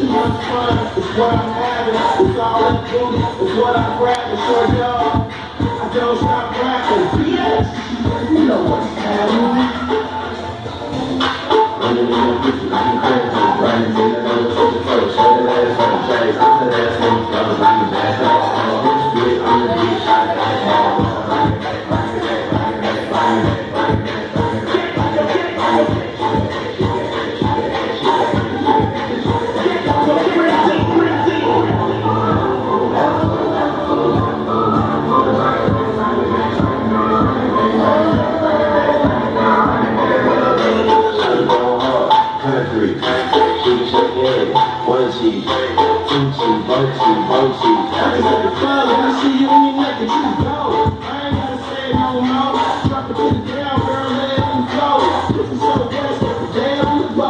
Fun, it's what I'm having. It's all that booty, it's what I'm grabbing. Short dog, I don't stop rapping. Bitch, you know what's happening. Running in the bitches, I'm crazy. Running in the nose, push the first. Show the ass on the chase. I'm the ass on the floor. I'm the ass on the split. I'm the shot. Bring it back, bring munchies. Gucci, Gucci, I can set the club when I see you and you naked, you can go. I ain't gotta say no more. Drop the bitch girl, let it go. This is so fast, but the damn.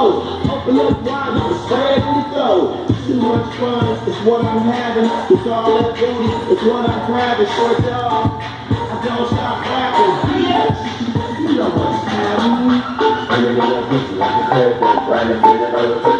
Open up wide, never stay in the go. Too much fun, it's what I'm having. It's all that booty, it's what I'm grabbing. I don't stop rapping. You know what's happening. I'm gonna go like a paper, trying to get another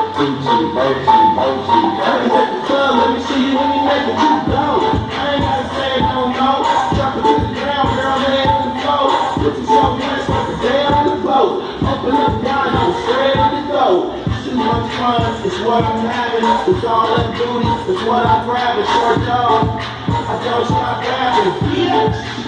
Gucci, Gucci, Gucci, Gucci. at the club, let me see you when you make it too blow. I ain't gotta say it no more. Drop it to the ground, girl, lay on the floor. Put yourself in, fuck the day on the boat. Open up down, I'm straight on the throat. Too much fun, it's what I'm having. It's all that booty, it's what I grab, it's your dog. I don't stop grabbing. Yeah.